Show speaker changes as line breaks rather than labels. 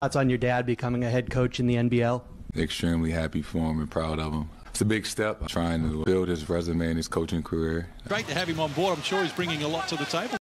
Thoughts on your dad becoming a head coach in the NBL?
Extremely happy for him and proud of him. It's a big step trying to build his resume and his coaching career.
Great to have him on board. I'm sure he's bringing a lot to the table.